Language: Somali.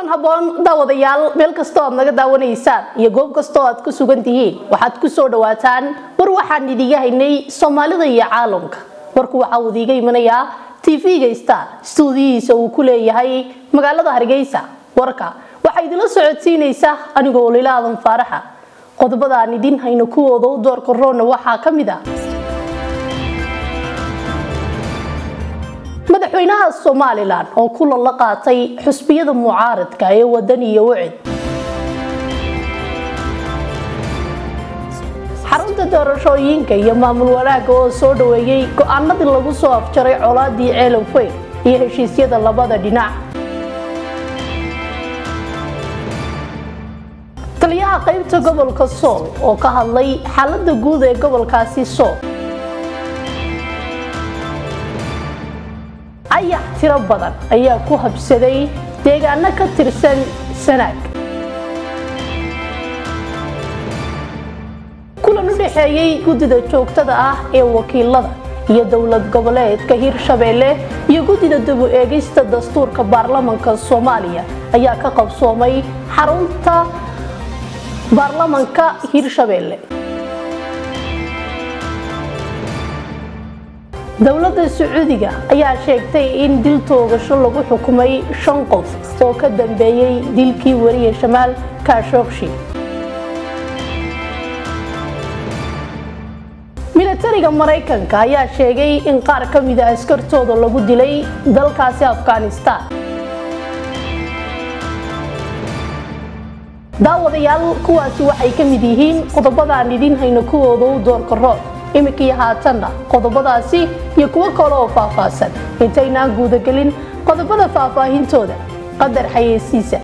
kulan haboon daawadayaal meel kastoo aad naga daawanaysaan iyo goob kastoo aad ku sugan tihiin waxaad ku soo dhawaataan. War waxaan idiga haynay soomaalida iyo caalamka. Warku waxaa uu idiiga imanayaa tv-ga star stuudiyihiisa uu ku leeyahay magaalada hargeysa. Warka waxaa idinla socodsiinaysa anigoo lila aadan faaraxa. Qodobada aan idin hayno kuwooda u door koroona waxaa ka mid ah madaxweynaha somalilan oo kulan la qaatay xusbiyada mucaaradka ee wadan iyo wacid xarunta doorashooyinka iyo maamul wanaagga oo soo dhaweeyey go'aanadii lagu soo afjaray colaadii ceelafweyn iyo heshiisyada labada dhinac. Taliyaha qaybta gobolka sool oo ka hadlay xaalada guud ee gobolkaasi sool ayax tiro badan ayaa ku habsaday deegaano ka tirsan sanaag. Kulan u dhexeeyey guddida joogtada ah ee wakiilada iyo dowlad goboleedka hirshabeelle iyo guddida dib u eegista dastuurka baarlamanka soomaaliya ayaa ka qabsoomay xarunta baarlamanka hirshabeelle dowladda sacuudiga ayaa sheegtay in dil toogasho lagu xukumay shan qof oo ka dambeeyey dilkii wariye shamaal kaashokshi milatariga maraykanka ayaa sheegay in qaar ka mida askartooda lagu dilay dalkaasi afghanistan. Daawadayaal kuwaasi waxay ka mid yihiin qodobadaan idiin hayno kuwooda u doorkarood iminkii haatanna qodobadaasi iyo kuwo kale oo faahfaahsan. Intaynaan guudagelin qodobada faahfaahintooda qadar xayeysiisa